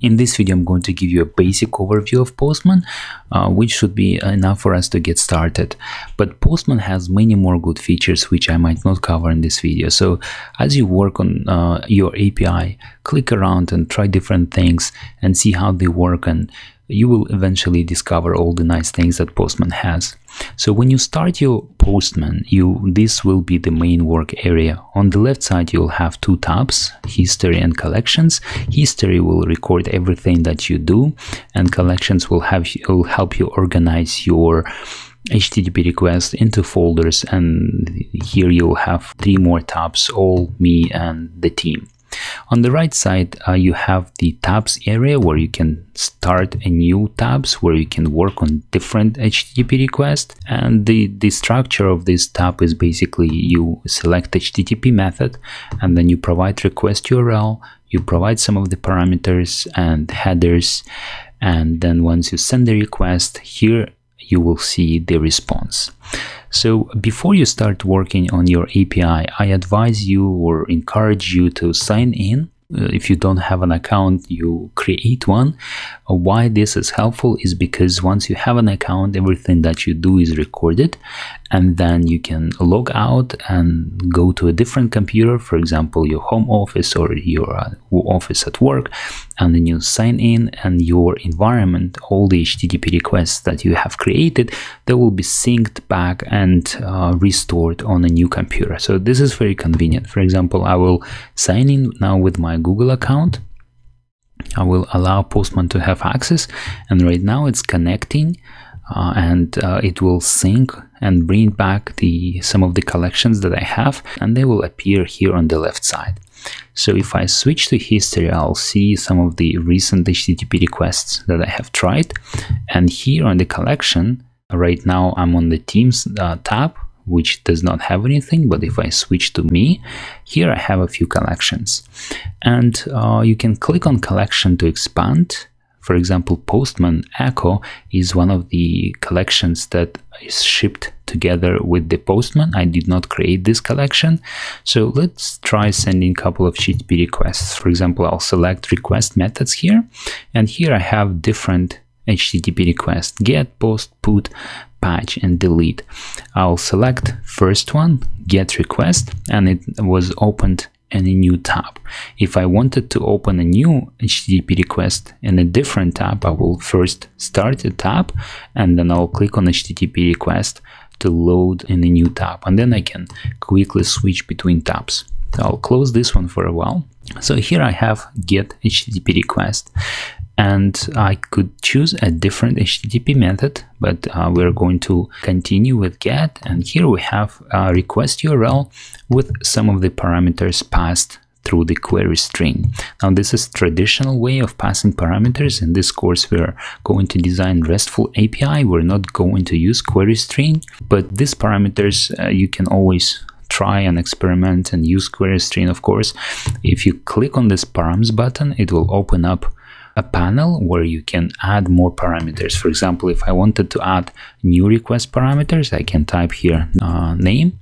In this video, I'm going to give you a basic overview of Postman, uh, which should be enough for us to get started. But Postman has many more good features which I might not cover in this video. So as you work on uh, your API, click around and try different things and see how they work and you will eventually discover all the nice things that Postman has. So when you start your Postman, you this will be the main work area. On the left side, you'll have two tabs, history and collections. History will record everything that you do and collections will have will help you organize your HTTP requests into folders and here you'll have three more tabs, all me and the team. On the right side, uh, you have the tabs area where you can start a new tabs where you can work on different HTTP requests. And the, the structure of this tab is basically you select HTTP method and then you provide request URL, you provide some of the parameters and headers. And then once you send the request, here you will see the response. So before you start working on your API, I advise you or encourage you to sign in if you don't have an account you create one. Uh, why this is helpful is because once you have an account everything that you do is recorded and then you can log out and go to a different computer for example your home office or your uh, office at work and then you sign in and your environment all the http requests that you have created they will be synced back and uh, restored on a new computer. So this is very convenient. For example i will sign in now with my google account I will allow Postman to have access and right now it's connecting uh, and uh, it will sync and bring back the some of the collections that I have and they will appear here on the left side. So if I switch to history, I'll see some of the recent HTTP requests that I have tried. And here on the collection, right now I'm on the Teams uh, tab, which does not have anything. But if I switch to me, here I have a few collections. And uh, you can click on collection to expand for example, Postman Echo is one of the collections that is shipped together with the Postman. I did not create this collection. So let's try sending a couple of HTTP requests. For example, I'll select request methods here. And here I have different HTTP requests, get, post, put, patch, and delete. I'll select first one, get request, and it was opened in a new tab. If I wanted to open a new HTTP request in a different tab, I will first start a tab and then I'll click on HTTP request to load in a new tab and then I can quickly switch between tabs. I'll close this one for a while. So here I have get HTTP request and I could choose a different HTTP method, but uh, we're going to continue with get. And here we have a request URL with some of the parameters passed through the query string. Now this is traditional way of passing parameters. In this course we're going to design RESTful API. We're not going to use query string, but these parameters uh, you can always try and experiment and use query string of course. If you click on this params button, it will open up a panel where you can add more parameters. For example, if I wanted to add new request parameters, I can type here uh, name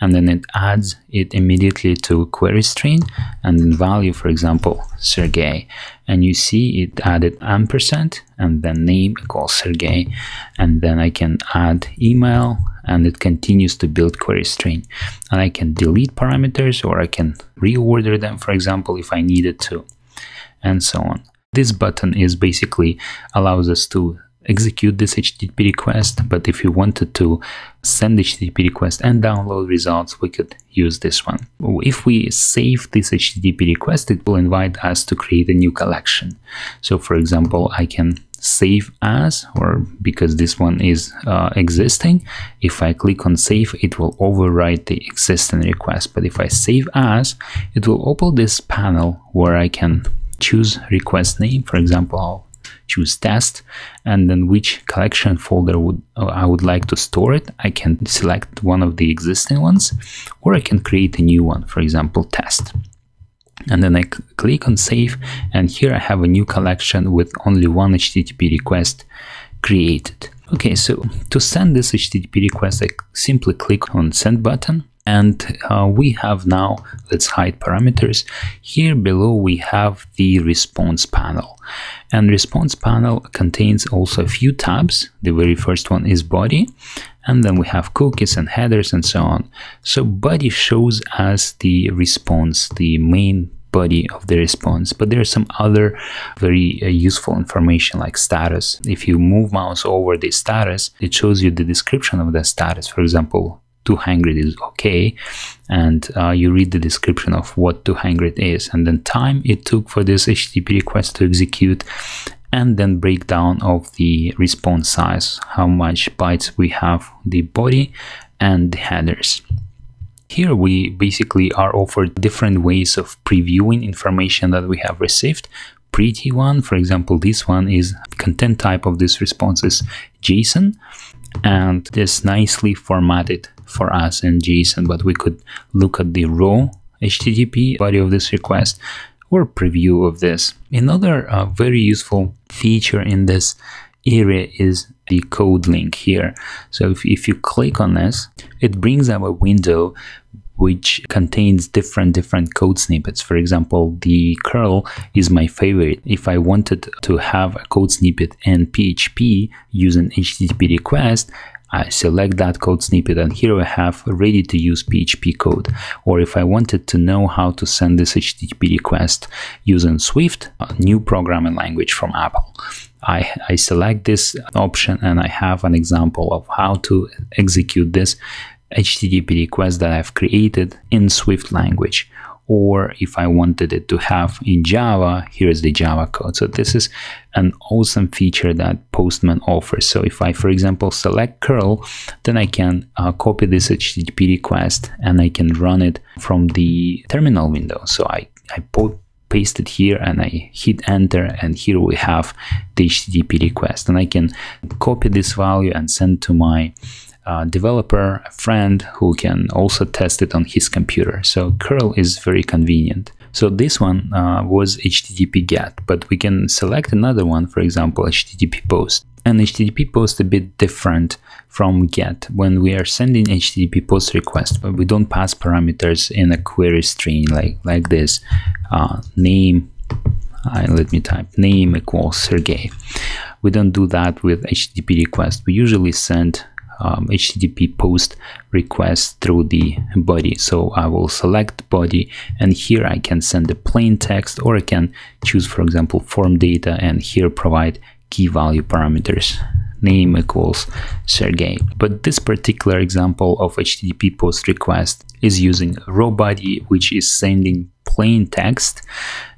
and then it adds it immediately to query string and then value, for example, Sergey. And you see it added ampersand and then name equals Sergey. And then I can add email and it continues to build query string. And I can delete parameters or I can reorder them, for example, if I needed to, and so on. This button is basically allows us to execute this HTTP request, but if you wanted to send HTTP request and download results, we could use this one. If we save this HTTP request, it will invite us to create a new collection. So for example, I can save as or because this one is uh, existing if I click on save it will overwrite the existing request but if I save as it will open this panel where I can choose request name. For example, I'll choose test and then which collection folder would uh, I would like to store it. I can select one of the existing ones or I can create a new one, for example, test. And then I click on save and here I have a new collection with only one HTTP request created. Okay, so to send this HTTP request, I simply click on send button and uh, we have now let's hide parameters. Here below we have the response panel. And response panel contains also a few tabs. The very first one is body. And then we have cookies and headers and so on. So body shows us the response the main body of the response. But there's some other very uh, useful information like status. If you move mouse over the status it shows you the description of the status. For example 200 is okay. And uh, you read the description of what 200 is and then time it took for this http request to execute and then breakdown of the response size how much bytes we have the body and the headers. Here we basically are offered different ways of previewing information that we have received. Pretty one for example this one is content type of this response is json and this nicely formatted for us in JSON, but we could look at the raw HTTP body of this request or preview of this. Another uh, very useful feature in this area is the code link here. So if, if you click on this, it brings up a window which contains different different code snippets. For example, the curl is my favorite. If I wanted to have a code snippet in PHP using HTTP request, I select that code snippet and here I have ready to use PHP code. Or if I wanted to know how to send this HTTP request using Swift, a new programming language from Apple. I, I select this option and I have an example of how to execute this HTTP request that I've created in Swift language or if I wanted it to have in Java, here's the Java code. So this is an awesome feature that Postman offers. So if I, for example, select curl, then I can uh, copy this HTTP request and I can run it from the terminal window. So I, I paste it here and I hit enter and here we have the HTTP request and I can copy this value and send to my developer, a friend who can also test it on his computer. So curl is very convenient. So this one uh, was HTTP GET, but we can select another one, for example, HTTP POST. And HTTP POST a bit different from GET when we are sending HTTP POST request, but we don't pass parameters in a query string like, like this, uh, name, uh, let me type name equals Sergey. We don't do that with HTTP request. We usually send um, HTTP post request through the body. So I will select body and here I can send a plain text or I can choose, for example, form data and here provide key value parameters name equals Sergey. But this particular example of HTTP post request is using raw body, which is sending plain text.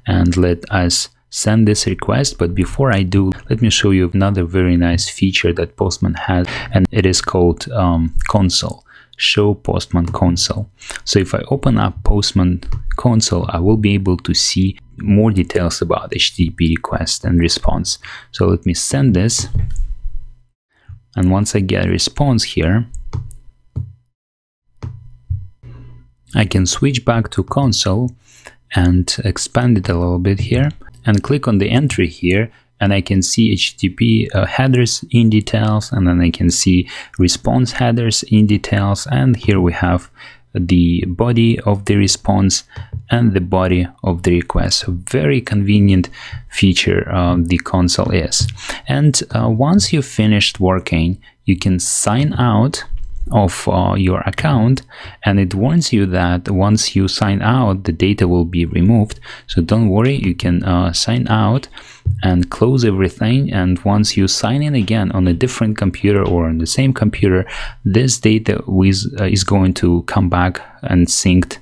And let us send this request but before I do let me show you another very nice feature that Postman has and it is called um, console. Show Postman console. So if I open up Postman console I will be able to see more details about HTTP request and response. So let me send this. And once I get a response here I can switch back to console and expand it a little bit here and click on the entry here and I can see HTTP uh, headers in details and then I can see response headers in details and here we have the body of the response and the body of the request. So very convenient feature uh, the console is. And uh, once you've finished working, you can sign out of uh, your account and it warns you that once you sign out the data will be removed. So don't worry you can uh, sign out and close everything. And once you sign in again on a different computer or on the same computer this data is, uh, is going to come back and synced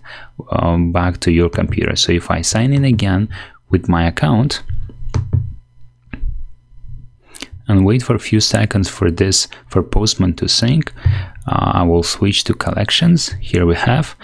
um, back to your computer. So if I sign in again with my account and wait for a few seconds for this for Postman to sync uh, I will switch to collections. Here we have,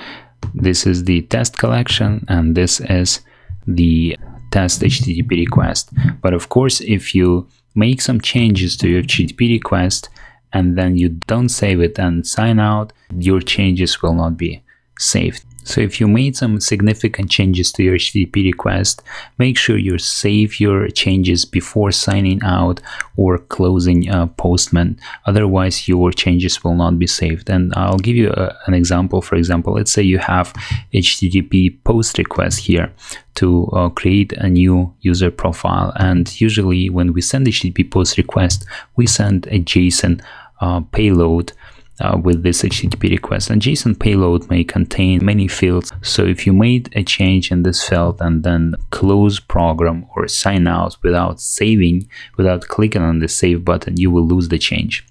this is the test collection and this is the test HTTP request. But of course, if you make some changes to your HTTP request and then you don't save it and sign out, your changes will not be saved. So if you made some significant changes to your HTTP request, make sure you save your changes before signing out or closing uh, Postman. Otherwise, your changes will not be saved. And I'll give you a, uh, an example. For example, let's say you have HTTP post request here to uh, create a new user profile. And usually when we send HTTP post request, we send a JSON uh, payload uh, with this HTTP request. And JSON payload may contain many fields. So if you made a change in this field and then close program or sign out without saving, without clicking on the save button, you will lose the change.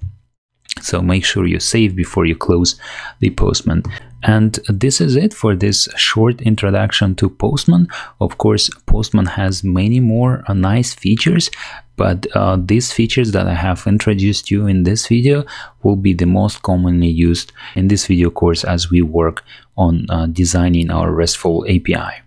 So make sure you save before you close the Postman. And this is it for this short introduction to Postman. Of course, Postman has many more uh, nice features, but uh, these features that I have introduced you in this video will be the most commonly used in this video course as we work on uh, designing our RESTful API.